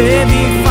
baby.